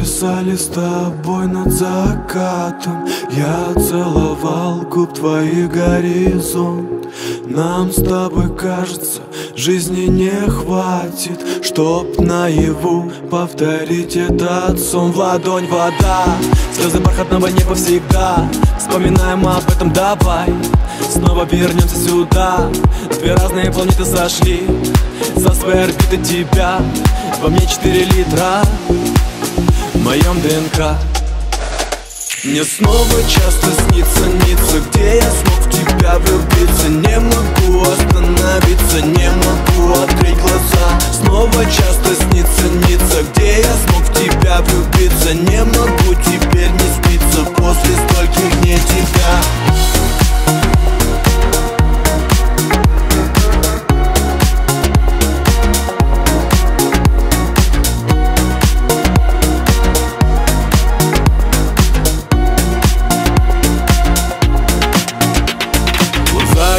Зависали с тобой над закатом. Я целовал губ твоих горизонт. Нам с тобой кажется, жизни не хватит Чтоб наяву повторить этот сон. В ладонь вода, слезы бархатного неба всегда. Вспоминаем об этом, давай. Снова вернемся сюда. Две разные планеты сошли. За свои орбиты тебя. Во мне четыре литра В моем ДНК мне снова часто снится, снится Где я смог в тебя влюбиться. Не могу остановиться, не могу открыть глаза. Снова часто снится, снится Где я смог в тебя влюбиться. Не могу теперь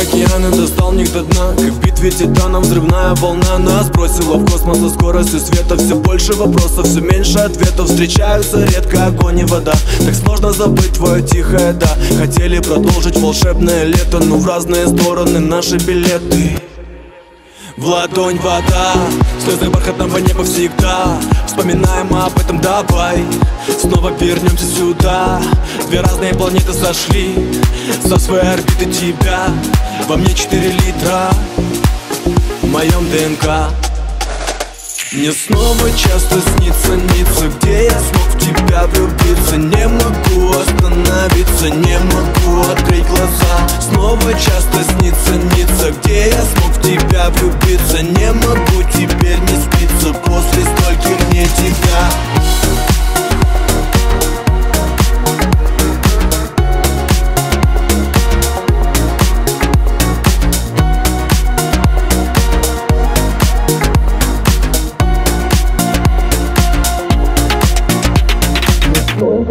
океаны достал них до дна. Как в битве титанов взрывная волна Нас бросила в космос со скоростью света Все больше вопросов, все меньше ответов. Встречаются редко огонь и вода. Так сложно забыть твое тихое да Хотели продолжить волшебное лето Но в разные стороны наши билеты в ладонь вода, слезы бархатного неба всегда. Вспоминаем об этом, давай. Снова вернемся сюда. Две разные планеты сошли Со своей орбиты тебя. Во мне четыре литра В моем ДНК. Мне снова часто снится, снится Где я смог в тебя влюбиться. Не могу остановиться, не могу влюбиться Не могу теперь не спиться После стольких дней тебя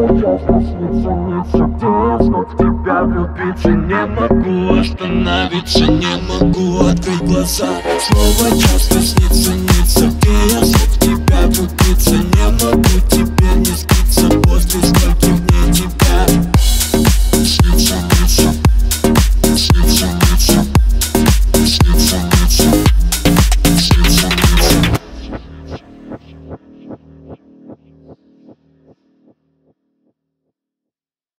часто снится, снится в тебя влюбиться Не могу остановиться, не могу открыть глаза Снова часто снится, снится Где я